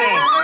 Hey!